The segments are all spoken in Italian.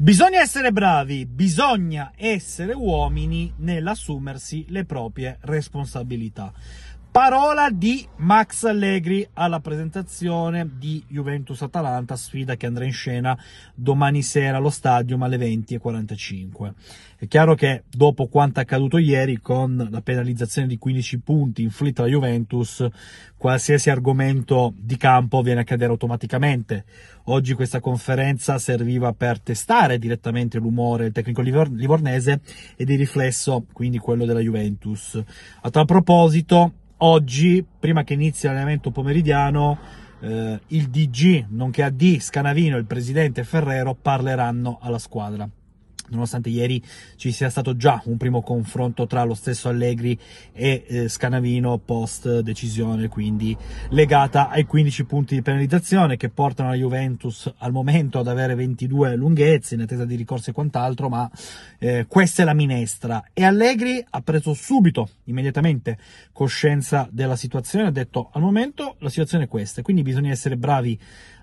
Bisogna essere bravi, bisogna essere uomini nell'assumersi le proprie responsabilità. Parola di Max Allegri alla presentazione di Juventus-Atalanta, sfida che andrà in scena domani sera allo stadium alle 20.45. È chiaro che dopo quanto accaduto ieri con la penalizzazione di 15 punti inflitta alla Juventus, qualsiasi argomento di campo viene a cadere automaticamente. Oggi questa conferenza serviva per testare direttamente l'umore del tecnico livornese e di riflesso quindi quello della Juventus. A tal proposito, oggi, prima che inizi l'allenamento pomeridiano, eh, il DG, nonché AD, Scanavino il presidente Ferrero parleranno alla squadra nonostante ieri ci sia stato già un primo confronto tra lo stesso Allegri e eh, Scanavino post decisione, quindi legata ai 15 punti di penalizzazione che portano la Juventus al momento ad avere 22 lunghezze in attesa di ricorsi e quant'altro, ma eh, questa è la minestra. E Allegri ha preso subito, immediatamente, coscienza della situazione, ha detto al momento la situazione è questa, quindi bisogna essere bravi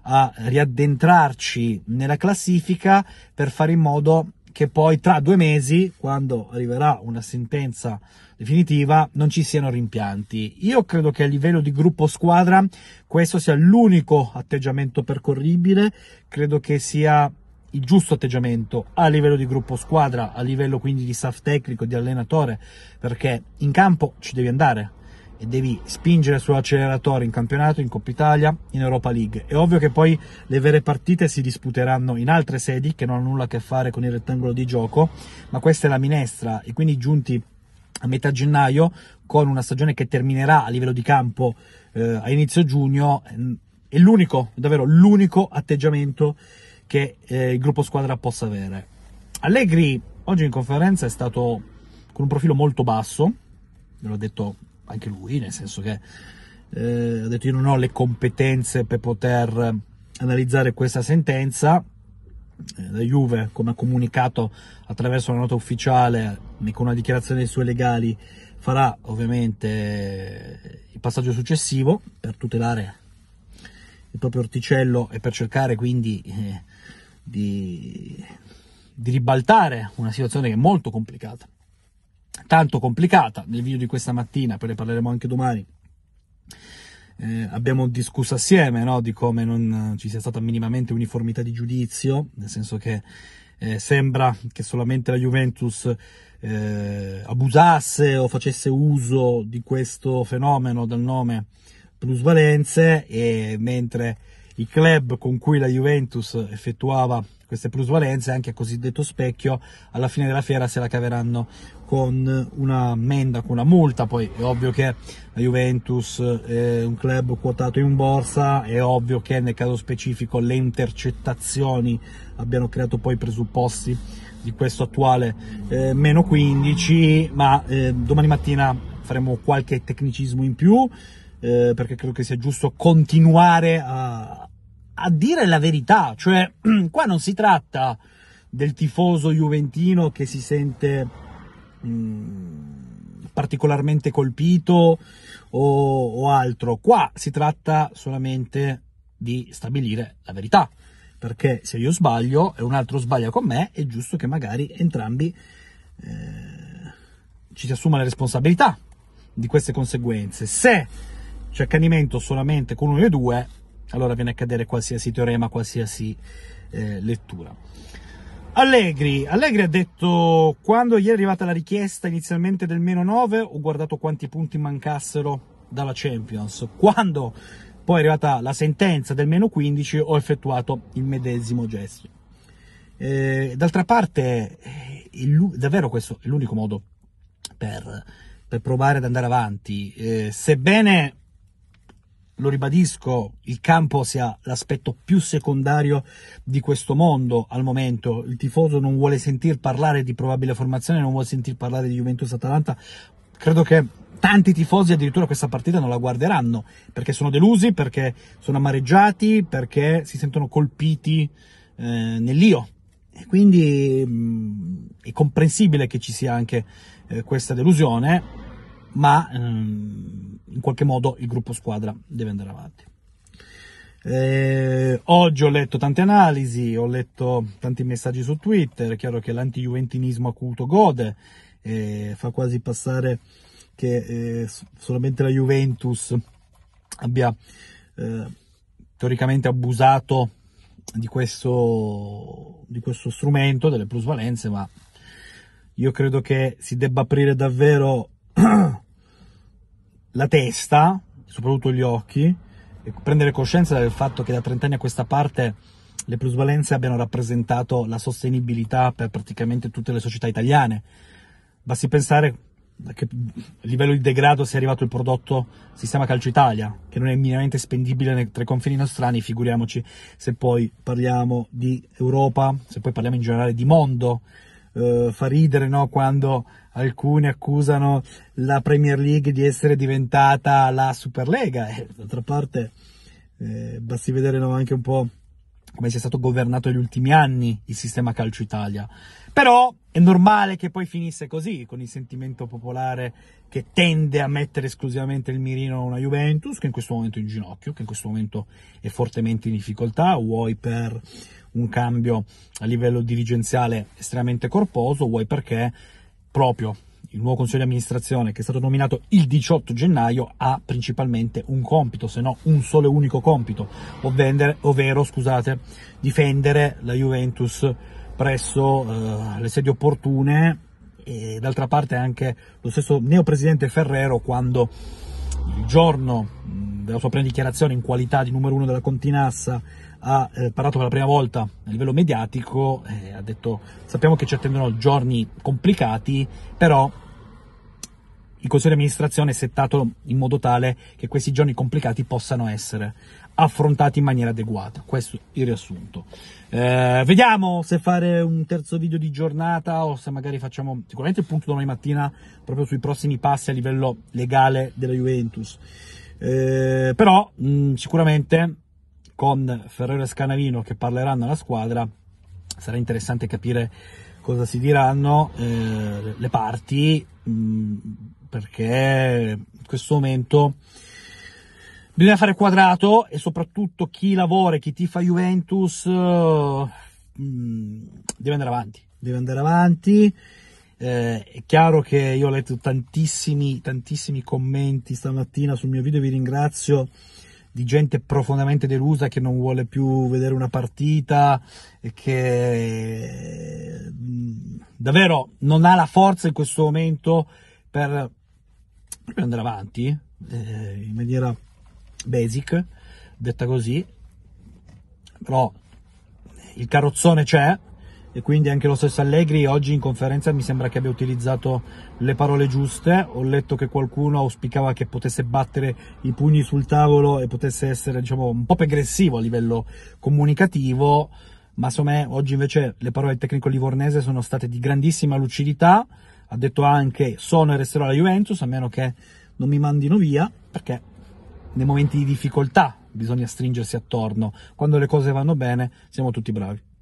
a riaddentrarci nella classifica per fare in modo che poi tra due mesi, quando arriverà una sentenza definitiva, non ci siano rimpianti. Io credo che a livello di gruppo squadra questo sia l'unico atteggiamento percorribile, credo che sia il giusto atteggiamento a livello di gruppo squadra, a livello quindi di staff tecnico, di allenatore, perché in campo ci devi andare e devi spingere sull'acceleratore in campionato, in Coppa Italia, in Europa League. È ovvio che poi le vere partite si disputeranno in altre sedi che non hanno nulla a che fare con il rettangolo di gioco, ma questa è la minestra e quindi giunti a metà gennaio con una stagione che terminerà a livello di campo eh, a inizio giugno è l'unico, davvero l'unico atteggiamento che eh, il gruppo squadra possa avere. Allegri oggi in conferenza è stato con un profilo molto basso, ve l'ho detto anche lui, nel senso che eh, ha detto io non ho le competenze per poter analizzare questa sentenza. Eh, la Juve, come ha comunicato attraverso una nota ufficiale e con una dichiarazione dei suoi legali, farà ovviamente il passaggio successivo per tutelare il proprio orticello e per cercare quindi eh, di, di ribaltare una situazione che è molto complicata tanto complicata. Nel video di questa mattina, poi ne parleremo anche domani, eh, abbiamo discusso assieme no, di come non ci sia stata minimamente uniformità di giudizio, nel senso che eh, sembra che solamente la Juventus eh, abusasse o facesse uso di questo fenomeno del nome plusvalenze, e mentre i club con cui la Juventus effettuava queste plusvalenze, anche a cosiddetto specchio, alla fine della fiera se la caveranno con una ammenda, con una multa, poi è ovvio che la Juventus è un club quotato in borsa, è ovvio che nel caso specifico le intercettazioni abbiano creato poi i presupposti di questo attuale eh, meno 15, ma eh, domani mattina faremo qualche tecnicismo in più, eh, perché credo che sia giusto continuare a, a dire la verità, cioè qua non si tratta del tifoso juventino che si sente mm, particolarmente colpito o, o altro, qua si tratta solamente di stabilire la verità, perché se io sbaglio e un altro sbaglia con me, è giusto che magari entrambi eh, ci si assuma le responsabilità di queste conseguenze. Se c'è accanimento solamente con uno dei due, allora viene a cadere qualsiasi teorema, qualsiasi eh, lettura. Allegri, Allegri ha detto quando gli è arrivata la richiesta inizialmente del meno 9 ho guardato quanti punti mancassero dalla Champions, quando poi è arrivata la sentenza del meno 15 ho effettuato il medesimo gesto. Eh, d'altra parte, il, davvero questo è l'unico modo per, per provare ad andare avanti, eh, sebbene lo ribadisco, il campo sia l'aspetto più secondario di questo mondo al momento. Il tifoso non vuole sentir parlare di probabile formazione, non vuole sentir parlare di Juventus-Atalanta. Credo che tanti tifosi addirittura questa partita non la guarderanno perché sono delusi, perché sono amareggiati, perché si sentono colpiti eh, nell'io. E quindi mh, mm, è comprensibile che ci sia anche eh, questa delusione, ma... Mh, in qualche modo il gruppo squadra deve andare avanti. Eh, oggi ho letto tante analisi, ho letto tanti messaggi su Twitter, è chiaro che l'anti-juventinismo acuto gode, eh, fa quasi passare che eh, solamente la Juventus abbia eh, teoricamente abusato di questo, di questo strumento, delle plusvalenze, ma io credo che si debba aprire davvero la testa, soprattutto gli occhi, e prendere coscienza del fatto che da 30 anni a questa parte le plusvalenze abbiano rappresentato la sostenibilità per praticamente tutte le società italiane. Basti pensare a che livello di degrado sia arrivato il prodotto sistema calcio Italia, che non è minimamente spendibile tra i confini nostrani, figuriamoci se poi parliamo di Europa, se poi parliamo in generale di mondo. Uh, fa ridere no? quando alcuni accusano la Premier League di essere diventata la Superlega. E, d'altra parte, eh, basti vedere no, anche un po' come sia stato governato negli ultimi anni il sistema calcio Italia. Però è normale che poi finisse così, con il sentimento popolare che tende a mettere esclusivamente il mirino a una Juventus, che in questo momento è in ginocchio, che in questo momento è fortemente in difficoltà, vuoi per un cambio a livello dirigenziale estremamente corposo, vuoi perché proprio il nuovo consiglio di amministrazione che è stato nominato il 18 gennaio ha principalmente un compito, se no un solo e unico compito, ovvero, ovvero scusate, difendere la Juventus presso uh, le sedi opportune e d'altra parte anche lo stesso neopresidente Ferrero quando il giorno della sua prima dichiarazione in qualità di numero uno della Continassa ha eh, parlato per la prima volta a livello mediatico, eh, ha detto sappiamo che ci attendono giorni complicati, però il consiglio di amministrazione è settato in modo tale che questi giorni complicati possano essere affrontati in maniera adeguata. Questo è il riassunto. Eh, vediamo se fare un terzo video di giornata o se magari facciamo sicuramente il punto domani mattina proprio sui prossimi passi a livello legale della Juventus. Eh, però mh, sicuramente con Ferrero e Scanavino che parleranno alla squadra sarà interessante capire cosa si diranno eh, le parti mh, perché in questo momento bisogna fare quadrato e soprattutto chi lavora, chi tifa Juventus uh, deve andare avanti, deve andare avanti. Eh, è chiaro che io ho letto tantissimi, tantissimi commenti stamattina sul mio video, vi ringrazio di gente profondamente delusa che non vuole più vedere una partita e che davvero non ha la forza in questo momento per per andare avanti eh, in maniera basic, detta così, però il carrozzone c'è e quindi anche lo stesso Allegri oggi in conferenza mi sembra che abbia utilizzato le parole giuste, ho letto che qualcuno auspicava che potesse battere i pugni sul tavolo e potesse essere diciamo un po' aggressivo a livello comunicativo, ma secondo me oggi invece le parole del tecnico livornese sono state di grandissima lucidità, ha detto anche sono e resterò alla Juventus a meno che non mi mandino via perché nei momenti di difficoltà bisogna stringersi attorno. Quando le cose vanno bene siamo tutti bravi